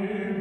Amen.